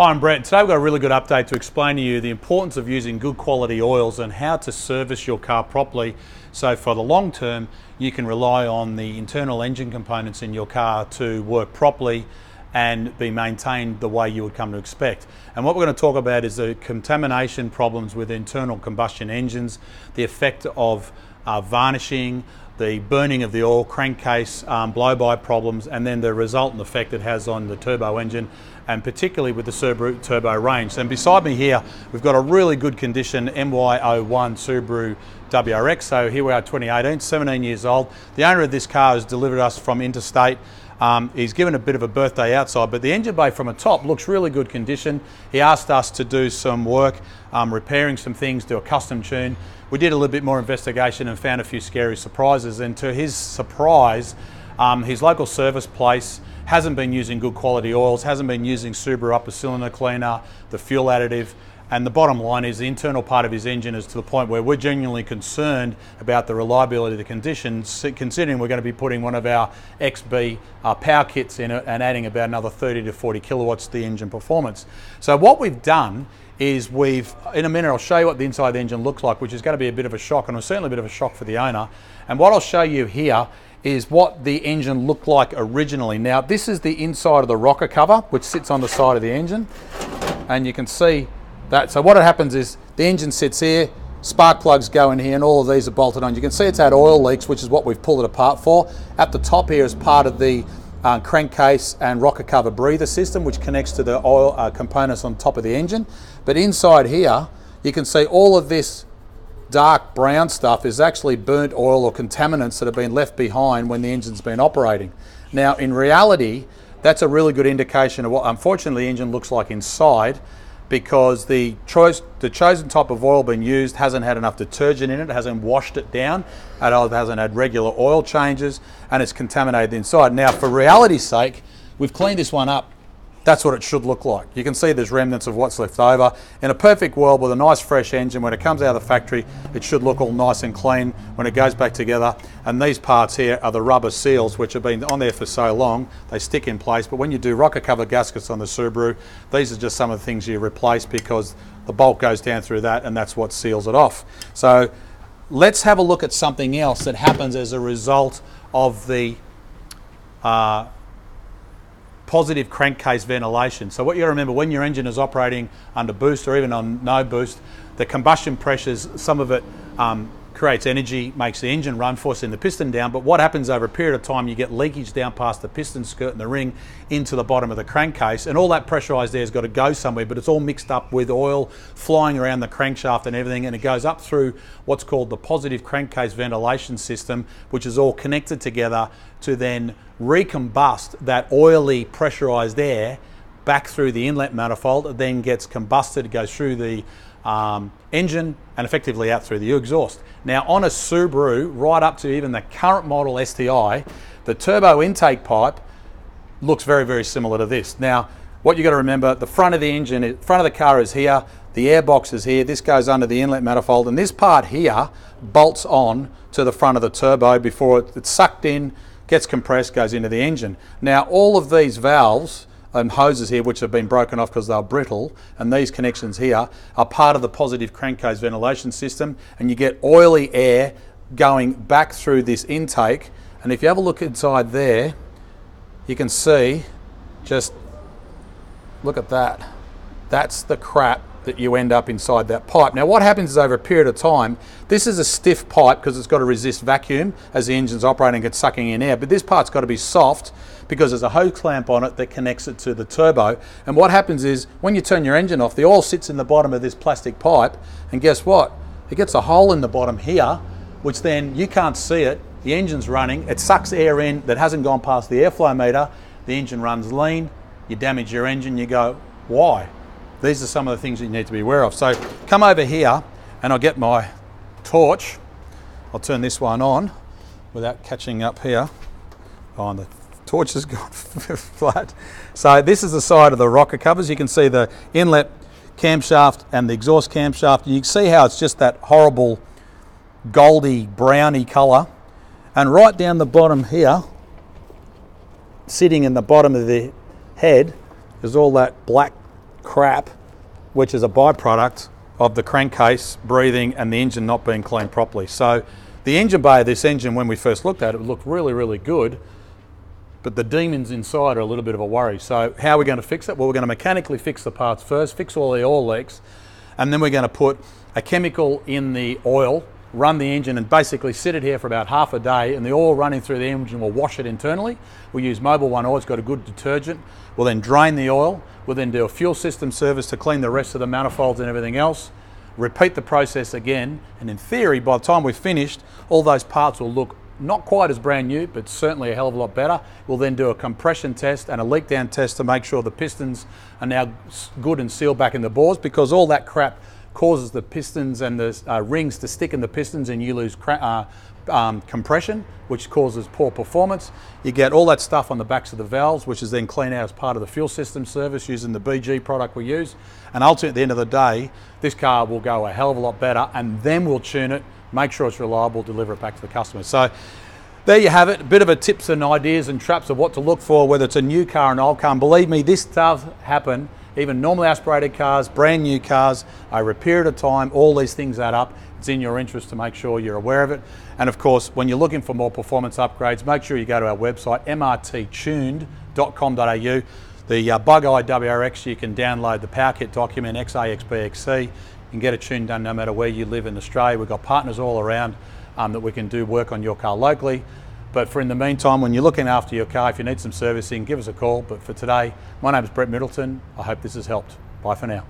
Hi, I'm Brett. Today we've got a really good update to explain to you the importance of using good quality oils and how to service your car properly. So for the long term, you can rely on the internal engine components in your car to work properly and be maintained the way you would come to expect. And what we're going to talk about is the contamination problems with internal combustion engines, the effect of uh, varnishing, the burning of the oil, crankcase, um, blow-by problems, and then the resultant effect it has on the turbo engine, and particularly with the Subaru Turbo range. And beside me here, we've got a really good condition MY01 Subaru WRX. So here we are 2018, 17 years old. The owner of this car has delivered us from interstate. Um, he's given a bit of a birthday outside, but the engine bay from the top looks really good condition. He asked us to do some work, um, repairing some things, do a custom tune. We did a little bit more investigation and found a few scary surprises. And to his surprise, um, his local service place hasn't been using good quality oils, hasn't been using Subaru upper cylinder cleaner, the fuel additive, and the bottom line is the internal part of his engine is to the point where we're genuinely concerned about the reliability of the conditions, considering we're going to be putting one of our XB uh, power kits in it and adding about another 30 to 40 kilowatts to the engine performance. So what we've done is we've, in a minute I'll show you what the inside of the engine looks like, which is going to be a bit of a shock and certainly a bit of a shock for the owner. And what I'll show you here is what the engine looked like originally. Now this is the inside of the rocker cover, which sits on the side of the engine. And you can see that. So what happens is the engine sits here, spark plugs go in here and all of these are bolted on. You can see it's had oil leaks, which is what we've pulled it apart for. At the top here is part of the uh, crankcase and rocker cover breather system, which connects to the oil uh, components on top of the engine. But inside here, you can see all of this dark brown stuff is actually burnt oil or contaminants that have been left behind when the engine's been operating. Now, in reality, that's a really good indication of what, unfortunately, the engine looks like inside because the choice, the chosen type of oil being used hasn't had enough detergent in it, hasn't washed it down, it hasn't had regular oil changes, and it's contaminated inside. Now, for reality's sake, we've cleaned this one up that's what it should look like. You can see there's remnants of what's left over. In a perfect world with a nice fresh engine, when it comes out of the factory, it should look all nice and clean when it goes back together. And these parts here are the rubber seals, which have been on there for so long, they stick in place. But when you do rocker cover gaskets on the Subaru, these are just some of the things you replace because the bolt goes down through that and that's what seals it off. So let's have a look at something else that happens as a result of the uh, positive crankcase ventilation. So what you remember when your engine is operating under boost or even on no boost, the combustion pressures, some of it um, creates energy, makes the engine run, forcing the piston down. But what happens over a period of time, you get leakage down past the piston skirt and the ring into the bottom of the crankcase. And all that pressurized air has got to go somewhere, but it's all mixed up with oil flying around the crankshaft and everything. And it goes up through what's called the positive crankcase ventilation system, which is all connected together to then recombust that oily pressurized air back through the inlet manifold. It then gets combusted, goes through the um, engine and effectively out through the exhaust. Now on a Subaru, right up to even the current model STI, the turbo intake pipe looks very, very similar to this. Now, what you've got to remember, the front of the engine, front of the car is here, the airbox is here, this goes under the inlet manifold, and this part here bolts on to the front of the turbo before it's sucked in, gets compressed, goes into the engine. Now, all of these valves and hoses here which have been broken off because they're brittle and these connections here are part of the positive crankcase ventilation system and you get oily air going back through this intake. And if you have a look inside there you can see just look at that. That's the crap that you end up inside that pipe. Now what happens is over a period of time, this is a stiff pipe because it's got to resist vacuum as the engine's operating, it's sucking in air, but this part's got to be soft because there's a hose clamp on it that connects it to the turbo. And what happens is when you turn your engine off, the oil sits in the bottom of this plastic pipe and guess what? It gets a hole in the bottom here, which then you can't see it. The engine's running, it sucks air in that hasn't gone past the airflow meter. The engine runs lean, you damage your engine, you go, why? These are some of the things you need to be aware of. So come over here and I'll get my torch. I'll turn this one on without catching up here. Oh, the torch has gone flat. So this is the side of the rocker covers. You can see the inlet camshaft and the exhaust camshaft. You can see how it's just that horrible goldy browny colour. And right down the bottom here, sitting in the bottom of the head, is all that black crap, which is a byproduct of the crankcase breathing and the engine not being cleaned properly. So the engine bay of this engine, when we first looked at it, looked really, really good, but the demons inside are a little bit of a worry. So how are we going to fix it? Well, we're going to mechanically fix the parts first, fix all the oil leaks, and then we're going to put a chemical in the oil, run the engine and basically sit it here for about half a day and the oil running through the engine will wash it internally. We'll use Mobil One oil, it's got a good detergent. We'll then drain the oil. We'll then do a fuel system service to clean the rest of the manifolds and everything else repeat the process again, and in theory, by the time we've finished, all those parts will look not quite as brand new, but certainly a hell of a lot better. We'll then do a compression test and a leak down test to make sure the pistons are now good and sealed back in the bores because all that crap causes the pistons and the uh, rings to stick in the pistons and you lose uh, um, compression, which causes poor performance. You get all that stuff on the backs of the valves, which is then cleaned out as part of the fuel system service using the BG product we use. And ultimately, at the end of the day, this car will go a hell of a lot better, and then we'll tune it, make sure it's reliable, deliver it back to the customer. So there you have it, a bit of a tips and ideas and traps of what to look for, whether it's a new car or an old car. And believe me, this does happen. Even normally aspirated cars, brand new cars, over a period of time, all these things add up. It's in your interest to make sure you're aware of it. And of course, when you're looking for more performance upgrades, make sure you go to our website, mrttuned.com.au. The uh, Bug Eye WRX, you can download the Power Kit document, XAXBXC, and get it tuned done no matter where you live in Australia. We've got partners all around um, that we can do work on your car locally. But for in the meantime, when you're looking after your car, if you need some servicing, give us a call. But for today, my name is Brett Middleton. I hope this has helped. Bye for now.